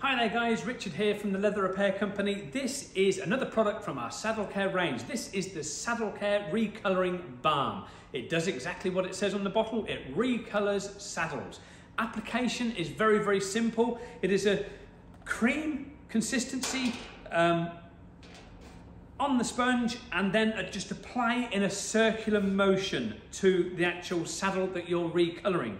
Hi there guys, Richard here from the Leather Repair Company. This is another product from our Saddle Care range. This is the Saddle Care Recoloring Balm. It does exactly what it says on the bottle. It recolors saddles. Application is very, very simple. It is a cream consistency um, on the sponge and then just apply in a circular motion to the actual saddle that you're recoloring.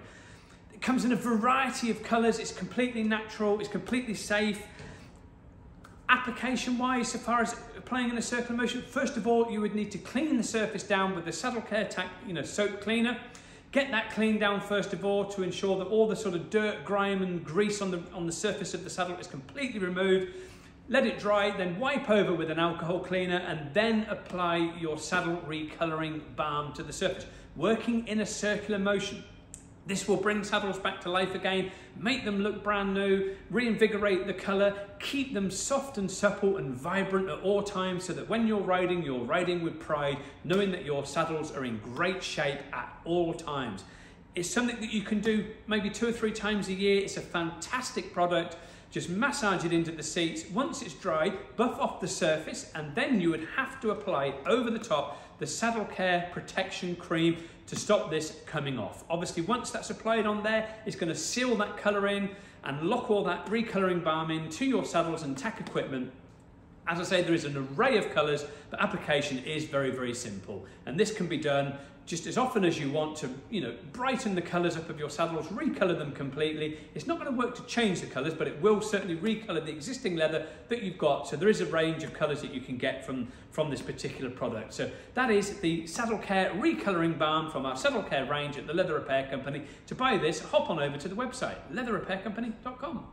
It comes in a variety of colours, it's completely natural, it's completely safe. Application wise, so far as applying in a circular motion, first of all, you would need to clean the surface down with the saddle care tack, you know, soap cleaner. Get that cleaned down first of all to ensure that all the sort of dirt, grime and grease on the, on the surface of the saddle is completely removed. Let it dry, then wipe over with an alcohol cleaner and then apply your saddle recoloring balm to the surface, working in a circular motion. This will bring saddles back to life again, make them look brand new, reinvigorate the colour, keep them soft and supple and vibrant at all times so that when you're riding, you're riding with pride, knowing that your saddles are in great shape at all times. It's something that you can do maybe two or three times a year. It's a fantastic product. Just massage it into the seats. Once it's dry, buff off the surface, and then you would have to apply over the top the Saddle Care Protection Cream to stop this coming off. Obviously, once that's applied on there, it's to seal that colour in and lock all that recolouring balm in to your saddles and tack equipment as I say, there is an array of colours, but application is very, very simple. And this can be done just as often as you want to, you know, brighten the colours up of your saddles, recolour them completely. It's not going to work to change the colours, but it will certainly recolour the existing leather that you've got. So there is a range of colours that you can get from, from this particular product. So that is the Saddle Care Recolouring Balm from our Saddle Care range at the Leather Repair Company. To buy this, hop on over to the website, leatherrepaircompany.com.